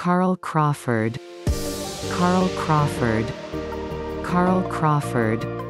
Carl Crawford. Carl Crawford. Carl Crawford.